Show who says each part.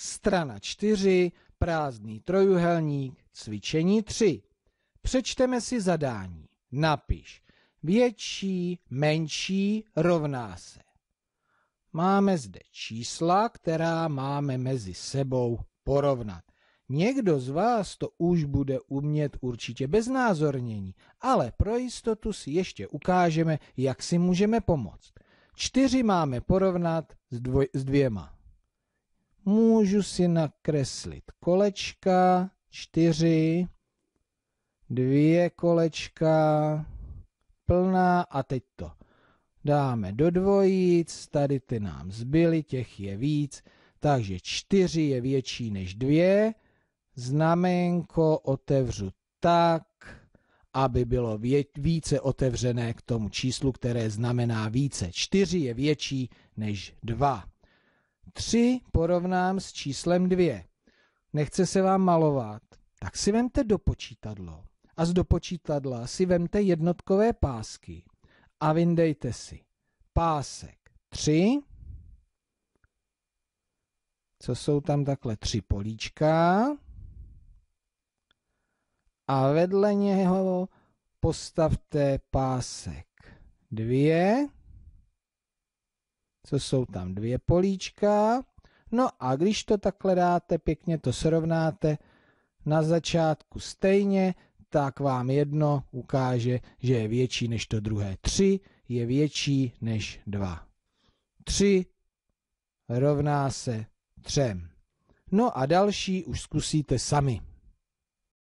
Speaker 1: strana 4, prázdný trojuhelník, cvičení 3. Přečteme si zadání. Napiš větší, menší rovná se. Máme zde čísla, která máme mezi sebou porovnat. Někdo z vás to už bude umět určitě bez názornění, ale pro jistotu si ještě ukážeme, jak si můžeme pomoct. Čtyři máme porovnat s, dvoj, s dvěma. Můžu si nakreslit kolečka, čtyři, dvě kolečka, plná a teď to dáme do dvojic, tady ty nám zbyly, těch je víc, takže čtyři je větší než dvě, znamenko otevřu tak, aby bylo více otevřené k tomu číslu, které znamená více. Čtyři je větší než dva. Tři porovnám s číslem dvě. Nechce se vám malovat, tak si vemte do počítadlo. A z dopočítadla si vemte jednotkové pásky. A vyndejte si. Pásek 3, co jsou tam takhle? Tři políčka. A vedle něho postavte pásek 2, co jsou tam dvě políčka. No a když to takhle dáte, pěkně to srovnáte na začátku stejně, tak vám jedno ukáže, že je větší než to druhé. 3 je větší než 2. 3 rovná se 3. No a další už zkusíte sami.